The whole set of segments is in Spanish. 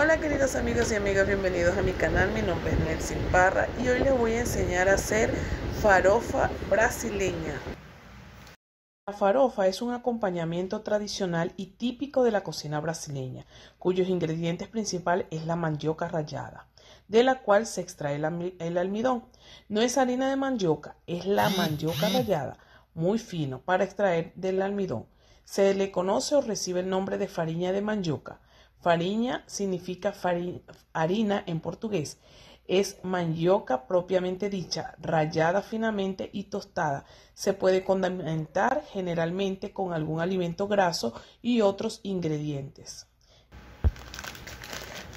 Hola queridos amigos y amigas, bienvenidos a mi canal. Mi nombre es Nelson Parra y hoy les voy a enseñar a hacer farofa brasileña. La farofa es un acompañamiento tradicional y típico de la cocina brasileña, cuyos ingredientes principales es la mandioca rallada, de la cual se extrae el almidón. No es harina de mandioca, es la mandioca rallada, muy fino, para extraer del almidón. Se le conoce o recibe el nombre de farina de mandioca Farinha significa harina en portugués. Es mandioca propiamente dicha, rallada finamente y tostada. Se puede condimentar generalmente con algún alimento graso y otros ingredientes.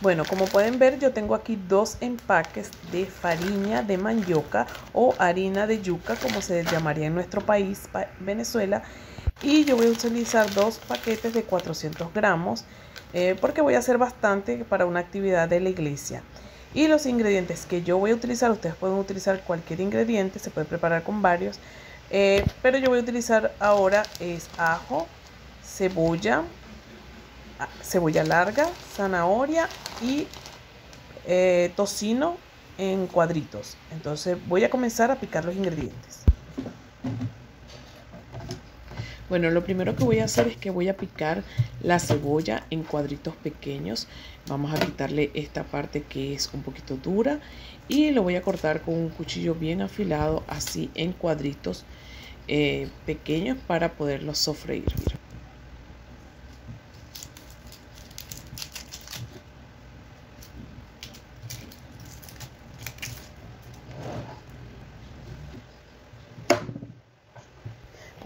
Bueno, como pueden ver, yo tengo aquí dos empaques de farina de mandioca o harina de yuca, como se llamaría en nuestro país, Venezuela. Y yo voy a utilizar dos paquetes de 400 gramos eh, porque voy a hacer bastante para una actividad de la iglesia. Y los ingredientes que yo voy a utilizar, ustedes pueden utilizar cualquier ingrediente, se puede preparar con varios, eh, pero yo voy a utilizar ahora es ajo, cebolla, ah, cebolla larga, zanahoria y eh, tocino en cuadritos. Entonces voy a comenzar a picar los ingredientes. Bueno, lo primero que voy a hacer es que voy a picar la cebolla en cuadritos pequeños. Vamos a quitarle esta parte que es un poquito dura y lo voy a cortar con un cuchillo bien afilado así en cuadritos eh, pequeños para poderlo sofreír.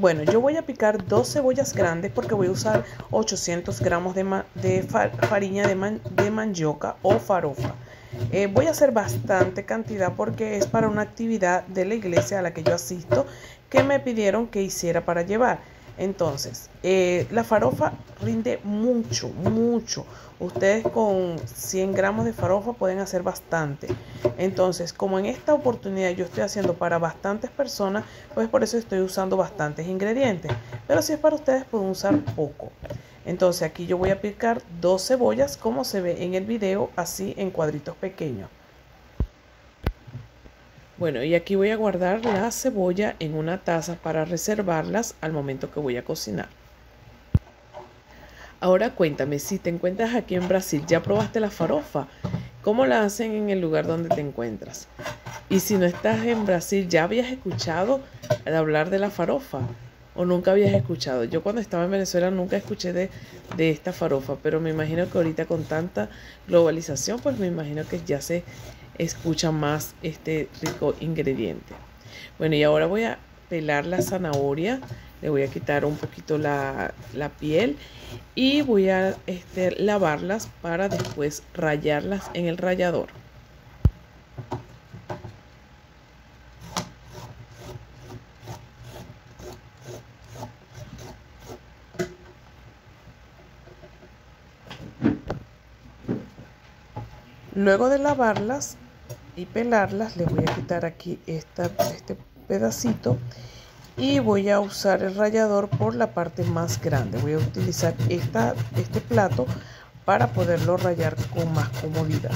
Bueno, yo voy a picar dos cebollas grandes porque voy a usar 800 gramos de, farina de, mandioca o farofa. Eh, voy a hacer bastante cantidad porque es para una actividad de la iglesia a la que yo asisto que me pidieron que hiciera para llevar. Entonces, eh, la farofa rinde mucho, mucho. Ustedes con 100 gramos de farofa pueden hacer bastante. Entonces, como en esta oportunidad yo estoy haciendo para bastantes personas, pues por eso estoy usando bastantes ingredientes. Pero si es para ustedes, pueden usar poco. Entonces, aquí yo voy a picar dos cebollas, como se ve en el video, así en cuadritos pequeños. Bueno, y aquí voy a guardar la cebolla en una taza para reservarlas al momento que voy a cocinar. Ahora cuéntame, si te encuentras aquí en Brasil, ¿ya probaste la farofa? ¿Cómo la hacen en el lugar donde te encuentras? Y si no estás en Brasil, ¿ya habías escuchado hablar de la farofa? ¿O nunca habías escuchado? Yo cuando estaba en Venezuela nunca escuché de, de esta farofa, pero me imagino que ahorita con tanta globalización, pues me imagino que ya se escucha más este rico ingrediente. Bueno, y ahora voy a pelar la zanahoria, le voy a quitar un poquito la, piel y voy a este, lavarlas para después rayarlas en el rallador. Luego de lavarlas, y pelarlas le voy a quitar aquí esta, este pedacito y voy a usar el rallador por la parte más grande. Voy a utilizar esta, este plato para poderlo rayar con más comodidad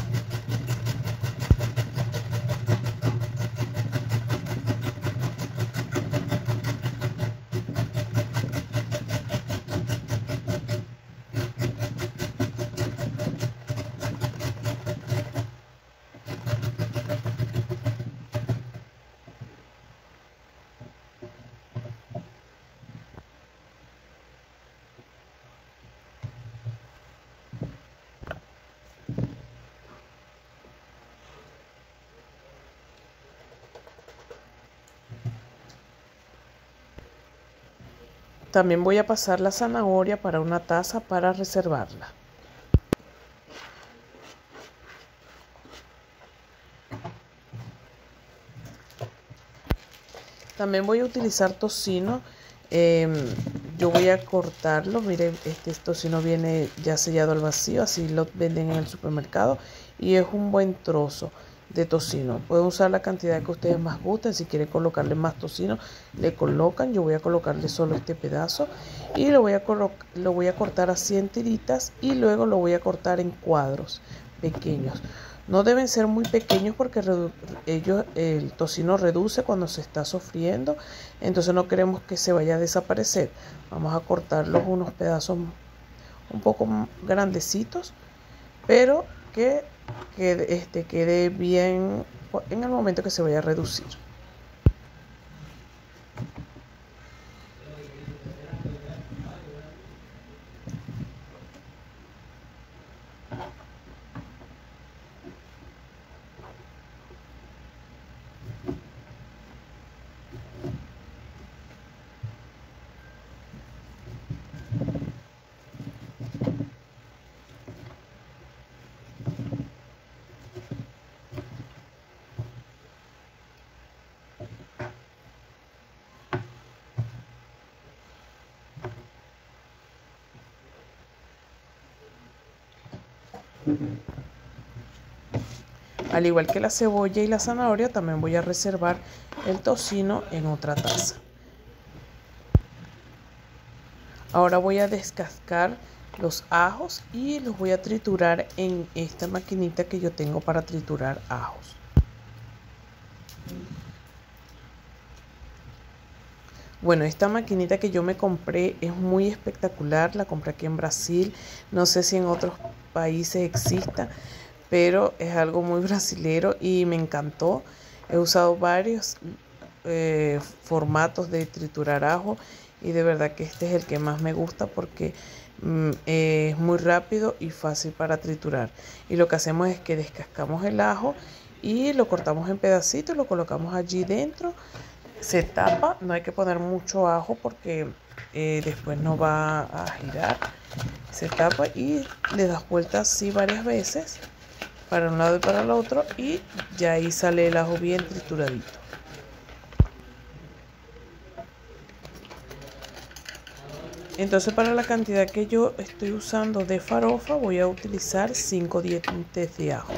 También voy a pasar la zanahoria para una taza para reservarla. También voy a utilizar tocino. Em, yo voy a cortarlo. Miren, este tocino viene ya sellado al vacío. Así lo venden en el supermercado. Y es un buen trozo. De tocino. Pueden usar la cantidad que ustedes más gusten. Si quieren colocarle más tocino, le colocan. Yo voy a colocarle solo este pedazo y lo voy a, lo voy a cortar así en tiritas y luego lo voy a cortar en cuadros pequeños. No deben ser muy pequeños porque ellos, el tocino reduce cuando se está sofriendo, entonces no queremos que se vaya a desaparecer. Vamos a cortarlos unos pedazos un poco grandecitos, pero que, que este, quede bien en el momento que se vaya a reducir. Al igual que la cebolla y la zanahoria, también voy a reservar el tocino en otra taza. Ahora voy a descascar los ajos y los voy a triturar en esta maquinita que yo tengo para triturar ajos. Bueno, esta maquinita que yo me compré es muy espectacular, la compré aquí en Brasil, no sé si en otros países exista, pero es algo muy brasilero y me encantó. He usado varios eh, formatos de triturar ajo y de verdad que este es el que más me gusta porque mm, es muy rápido y fácil para triturar. Y lo que hacemos es que descascamos el ajo y lo cortamos en pedacitos, lo colocamos allí dentro se tapa, no hay que poner mucho ajo porque eh, después no va a girar. Se tapa y le das vueltas así varias veces para un lado y para el otro y ya ahí sale el ajo bien trituradito. Entonces para la cantidad que yo estoy usando de farofa voy a utilizar 5 dientes de ajo.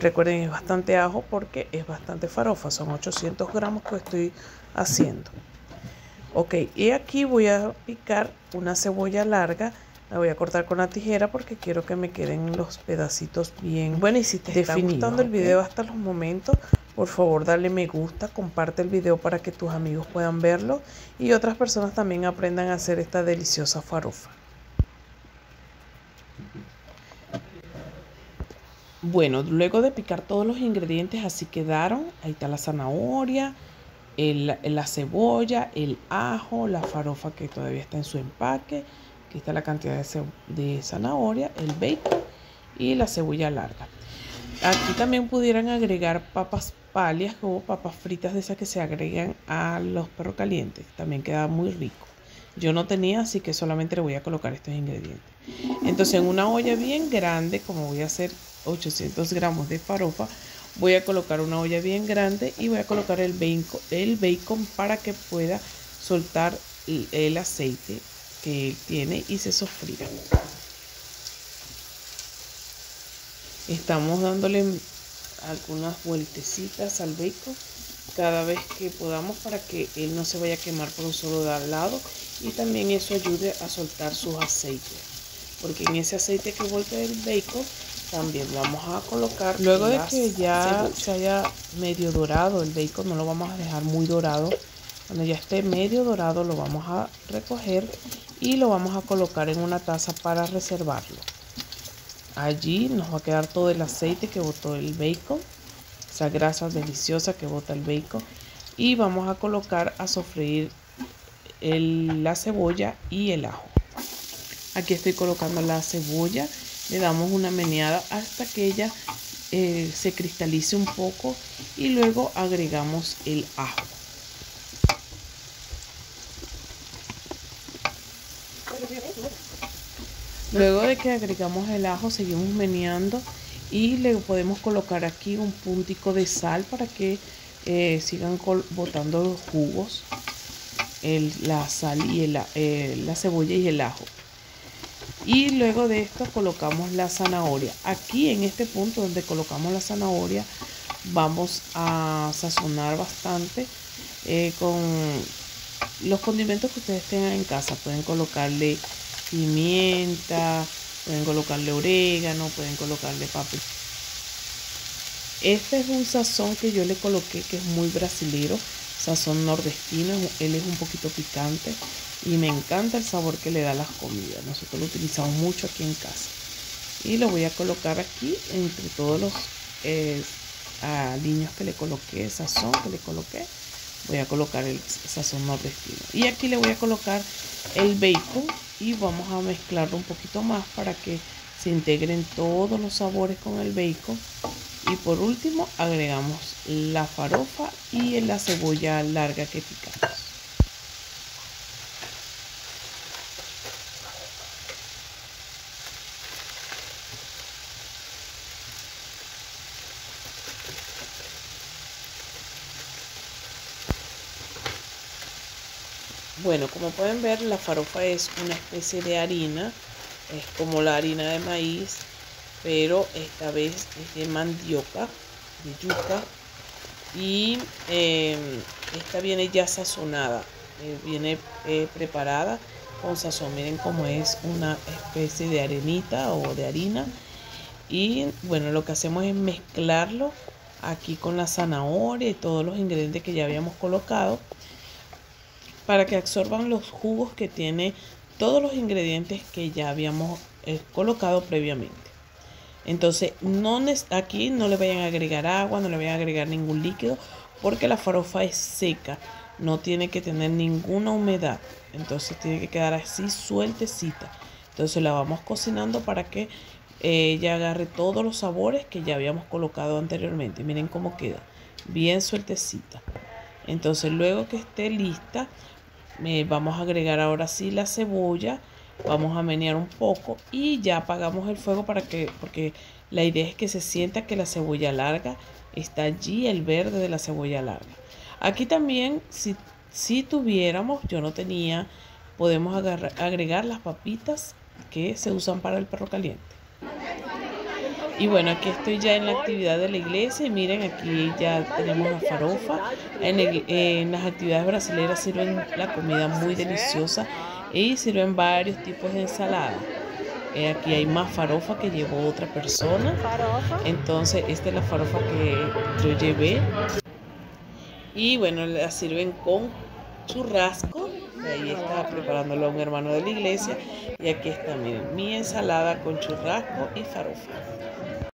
Recuerden, es bastante ajo porque es bastante farofa. Son 800 gramos que estoy haciendo. Ok, y aquí voy a picar una cebolla larga. La voy a cortar con la tijera porque quiero que me queden los pedacitos bien. Bueno, y si te está gustando el video hasta los momentos, por favor dale me gusta, comparte el video para que tus amigos puedan verlo y otras personas también aprendan a hacer esta deliciosa farofa. Bueno, luego de picar todos los ingredientes así quedaron, ahí está la zanahoria, la cebolla, el ajo, la farofa que todavía está en su empaque, aquí está la cantidad de, de zanahoria, el bacon y la cebolla larga. Aquí también pudieran agregar papas palias o papas fritas de esas que se agregan a los perros calientes. También queda muy rico. Yo no tenía, así que solamente le voy a colocar estos ingredientes. Entonces en una olla bien grande, como voy a hacer 800 gramos de farofa, voy a colocar una olla bien grande y voy a colocar el bacon, el bacon para que pueda soltar el aceite que tiene y se sofría. Estamos dándole algunas vueltecitas al bacon cada vez que podamos para que él no se vaya a quemar por un solo lado y también eso ayude a soltar sus aceites porque en ese aceite que vuelve el bacon también vamos a colocar luego de que ya se haya medio dorado el bacon no lo vamos a dejar muy dorado. Cuando ya esté medio dorado lo vamos a recoger y lo vamos a colocar en una taza para reservarlo. Allí nos va a quedar todo el aceite que botó el bacon esa grasa deliciosa que bota el bacon. Y vamos a colocar a sofreír la cebolla y el ajo. Aquí estoy colocando la cebolla le damos una meneada hasta que ella eh, se cristalice un poco y luego agregamos el ajo. Luego de que agregamos el ajo seguimos meneando y le podemos colocar aquí un puntico de sal para que eh, sigan botando los jugos, la sal y eh, la cebolla y el ajo y luego de esto colocamos la zanahoria aquí en este punto donde colocamos la zanahoria vamos a sazonar bastante eh, con los condimentos que ustedes tengan en casa. Pueden colocarle pimienta, pueden colocarle orégano, pueden colocarle paprika. Este es un sazón que yo le coloqué que es muy brasilero, sazón nordestino, él es un poquito picante y me encanta el sabor que le da a las comidas. Nosotros lo utilizamos mucho aquí en casa. Y lo voy a colocar aquí entre todos los eh, aliños que le coloqué, sazón que le coloqué. Voy a colocar el sazón nordestino. Y aquí le voy a colocar el bacon y vamos a mezclarlo un poquito más para que se integren todos los sabores con el bacon y por último agregamos la farofa y la cebolla larga que picamos Bueno, como pueden ver, la farofa es una especie de harina, es como la harina de maíz, pero esta vez es de mandioca, de yuca, y em, esta viene ya sazonada, eh, viene eh, preparada con sazón. Miren cómo es una especie de arenita o de harina. Y bueno, lo que hacemos es mezclarlo aquí con la zanahoria y todos los ingredientes que ya habíamos colocado para que absorban los jugos que tiene todos los ingredientes que ya habíamos eh, colocado previamente. Entonces, no aquí no le vayan a agregar agua, no le vayan a agregar ningún líquido, porque la farofa es seca, no tiene que tener ninguna humedad. Entonces, tiene que quedar así sueltecita. Entonces, la vamos cocinando para que eh, ella agarre todos los sabores que ya habíamos colocado anteriormente. Miren cómo queda, bien sueltecita. Entonces, luego que esté lista, vamos a agregar ahora sí la cebolla, vamos a menear un poco y ya apagamos el fuego para que, porque la idea es que se sienta que la cebolla larga está allí, el verde de la cebolla larga. Aquí también, si, si tuviéramos, yo no tenía, podemos agregar las papitas que se usan para el perro caliente. Y bueno, aquí estoy ya en la actividad de la iglesia miren, aquí ya tenemos la farofa. En, las actividades brasileñas sirven la comida muy deliciosa y sirven varios tipos de ensalada. Eh, aquí hay más farofa que llevó otra persona. Entonces, esta es la farofa que yo llevé. Y bueno, la sirven con churrasco. Ahí está preparándolo un hermano de la iglesia. Y aquí está, miren, mi ensalada con churrasco y farofa.